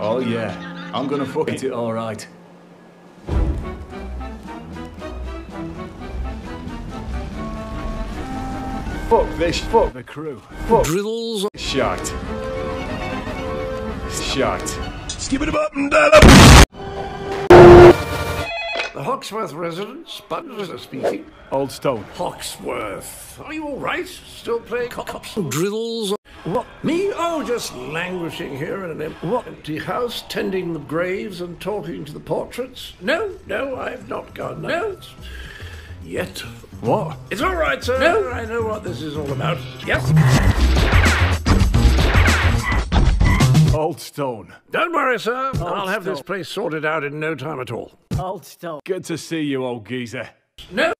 Oh yeah, I'm gonna fuck it all right. Fuck this, fuck the crew. Fuck Drills. shite. Shite. Skip it up and down The Hawksworth residence, Butters speaking. Aldstone. Hawksworth, are you all right? Still playing cops? Drills. What? Me? Oh, just languishing here in an em- what? empty house, tending the graves and talking to the portraits. No, no, I've not gone. No, yet. What? It's all right, sir. No, I know what this is all about. Yes. Aldstone. Don't worry, sir. I'll have this place sorted out in no time at all. Aldstone. Good to see you, old geezer. No.